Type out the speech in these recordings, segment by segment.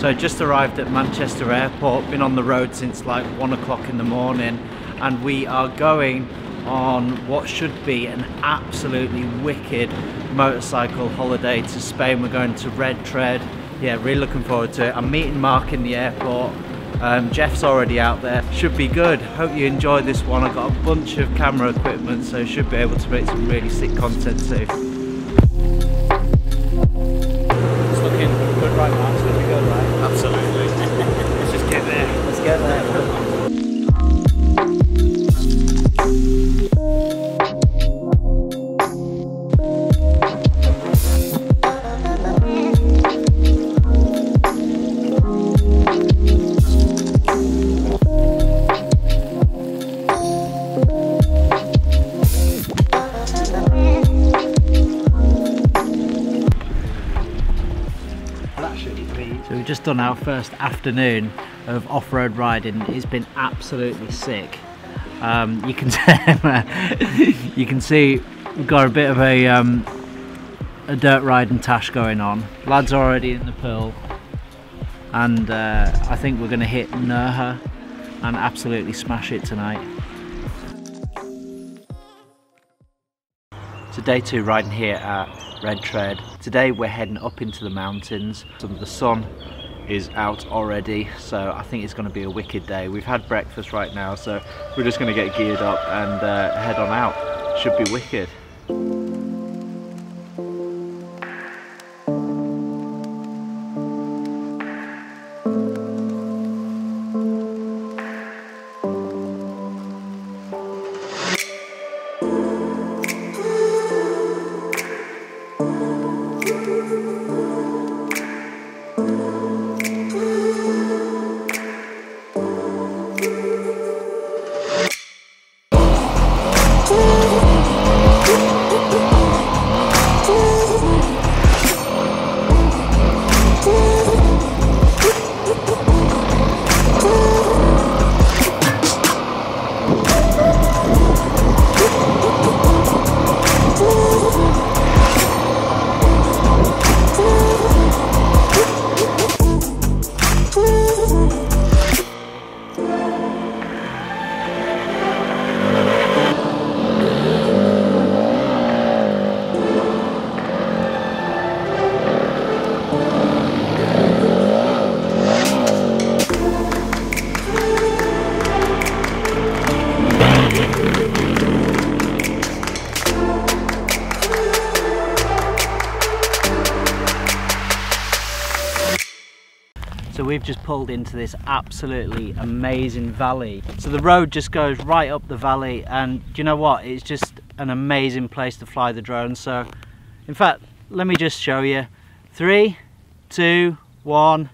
So just arrived at Manchester Airport, been on the road since like one o'clock in the morning and we are going on what should be an absolutely wicked motorcycle holiday to Spain. We're going to Red Tread. Yeah, really looking forward to it. I'm meeting Mark in the airport. Um, Jeff's already out there. Should be good. Hope you enjoy this one. I've got a bunch of camera equipment, so should be able to make some really sick content too. Just done our first afternoon of off-road riding. It's been absolutely sick. Um, you can you can see we've got a bit of a um, a dirt riding tash going on. Lads already in the pool, and uh, I think we're going to hit Nerja and absolutely smash it tonight. So day two riding here at Red Tread. Today we're heading up into the mountains. The sun is out already so I think it's going to be a wicked day. We've had breakfast right now so we're just going to get geared up and uh, head on out. Should be wicked. We've just pulled into this absolutely amazing valley. So the road just goes right up the valley and you know what? It's just an amazing place to fly the drone. So in fact, let me just show you. Three, two, one.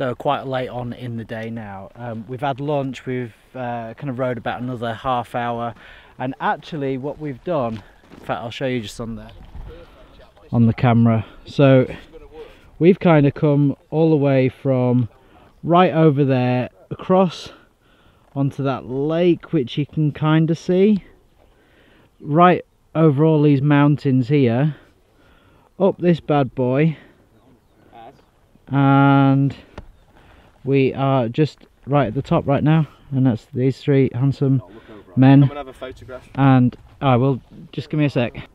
So quite late on in the day now. Um, we've had lunch we've uh, kind of rode about another half hour and actually what we've done in fact I'll show you just on there on the camera. So we've kind of come all the way from right over there across onto that lake which you can kind of see. Right over all these mountains here. Up this bad boy. And we are just right at the top right now and that's these three handsome men and and I will just give me a sec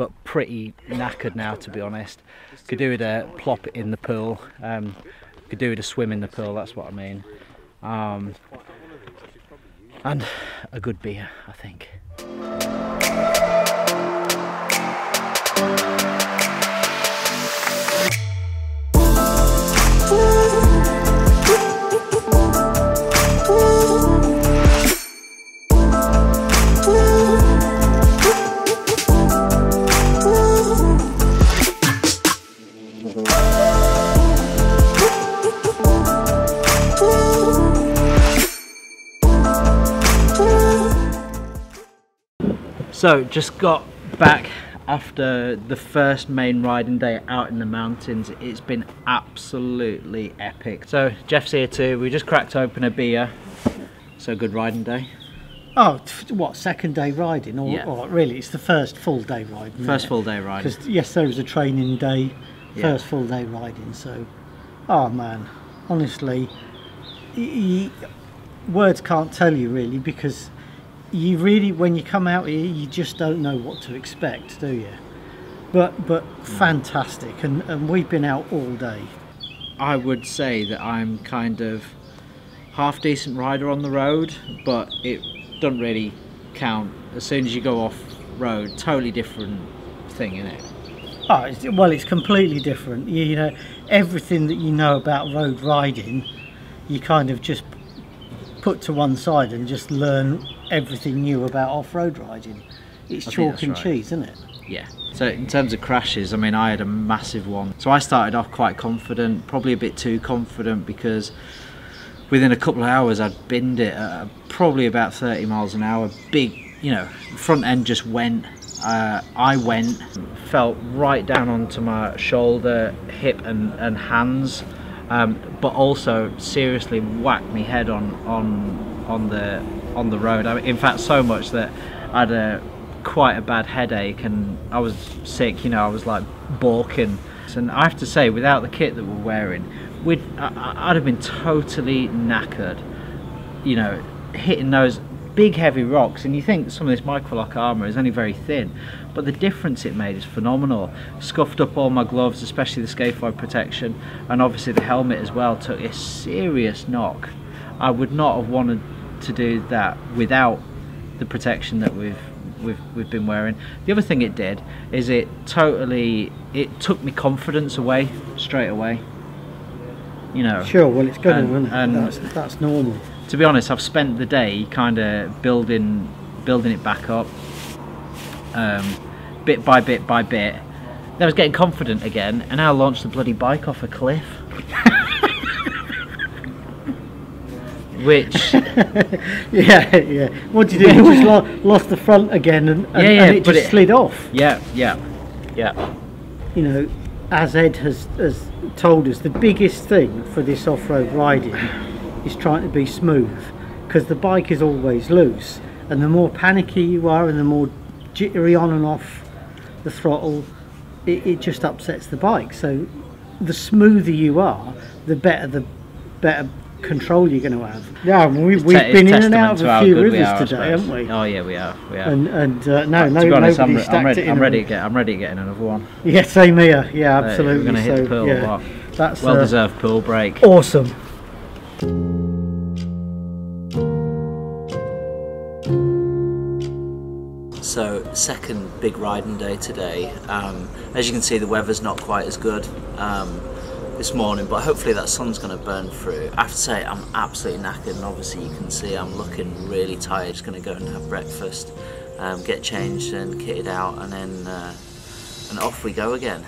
but pretty knackered now, to be honest. Could do with a plop in the pool. Um, could do with a swim in the pool. That's what I mean. Um, and a good beer, I think. So just got back after the first main riding day out in the mountains. It's been absolutely epic. So Jeff's here too. We just cracked open a beer. So good riding day. Oh, what second day riding, or, Yeah. or really, it's the first full day riding. First full day riding. Because yesterday was a training day, Yeah. first full day riding. So, oh man, honestly, words can't tell you really because you really, when you come out here, you just don't know what to expect, do you? But but fantastic, and and we've been out all day. I would say that I'm kind of half decent rider on the road, but it doesn't really count. As soon as you go off road, totally different thing, in it? Oh, it's, well, it's completely different. You, you know, everything that you know about road riding, you kind of just put to one side and just learn everything new about off-road riding. It's I chalk and right. cheese, isn't it? Yeah. So in terms of crashes, I mean, I had a massive one. So I started off quite confident, probably a bit too confident because within a couple of hours I'd binned it at probably about 30 miles an hour. Big, you know, front end just went. Uh, I went, felt right down onto my shoulder, hip, and, and hands, um, but also seriously whacked me head on on on the on the road. I mean, in fact, so much that I had a quite a bad headache and I was sick. You know, I was like balking. And I have to say, without the kit that we're wearing, we'd I, I'd have been totally knackered. You know, hitting those big heavy rocks, and you think some of this microlock armour is only very thin, but the difference it made is phenomenal. Scuffed up all my gloves, especially the scaphoid protection, and obviously the helmet as well took a serious knock. I would not have wanted to do that without the protection that we've we've we've been wearing. The other thing it did is it totally it took me confidence away straight away. You know. Sure. Well, it's good, And- isn't it? and- that's, that's normal. To be honest, I've spent the day kind of building building it back up, um, bit by bit by bit. Then I was getting confident again, and I launched the bloody bike off a cliff. Which Yeah, yeah. What did you do? You just lo- lost the front again, and, and, Yeah, yeah, and it just it- slid off. Yeah, yeah, yeah. you know, as Ed has, has told us, the biggest thing for this off-road riding is trying to be smooth because the bike is always loose and the more panicky you are and the more jittery on and off the throttle it, it just upsets the bike so the smoother you are the better the better control you're going to have yeah we, we've te- it's been in and out of a few good rivers are, today haven't we Oh yeah, we are. We are. and and uh, no to no be honest, I'm, re- I'm ready. it I'm ready to get. I'm ready to get in another one. yeah same here yeah Uh, absolutely We're gonna hit so the pool. yeah, what? that's well uh, deserved pool break. awesome So second big riding day today. Um, as you can see, the weather's not quite as good um, this morning, but hopefully that sun's going to burn through. I have to say, I'm absolutely knackered, and obviously you can see I'm looking really tired. Just going to go and have breakfast, um, get changed and kitted out, and then uh, and off we go again.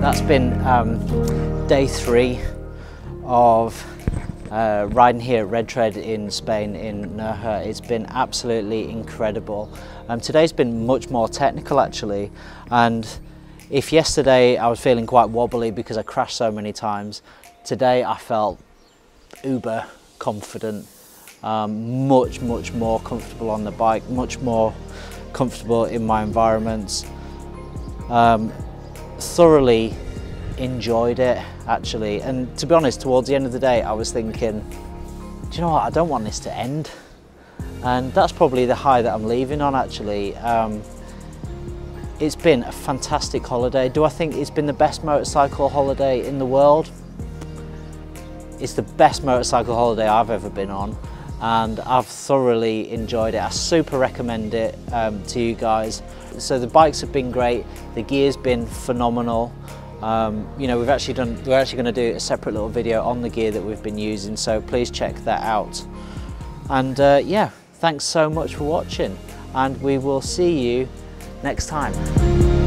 That's been um, day three of uh, riding here at Red Tread in Spain in Nerja. It's been absolutely incredible. Um, today's been much more technical actually and if yesterday I was feeling quite wobbly because I crashed so many times, today I felt uber confident, um, much, much more comfortable on the bike, much more comfortable in my environments. Um, thoroughly enjoyed it actually. And to be honest towards the end of the day I was thinking do you know what? I don't want this to end. And that's probably the high that I'm leaving on actually. Um, it's been a fantastic holiday. Do I think it's been the best motorcycle holiday in the world? It's the best motorcycle holiday I've ever been on and I've thoroughly enjoyed it. I super recommend it um, to you guys. So the bikes have been great, the gear's been phenomenal. Um, you know, we've actually done, we're actually going to do a separate little video on the gear that we've been using, so please check that out. And uh, yeah, thanks so much for watching, and we will see you next time.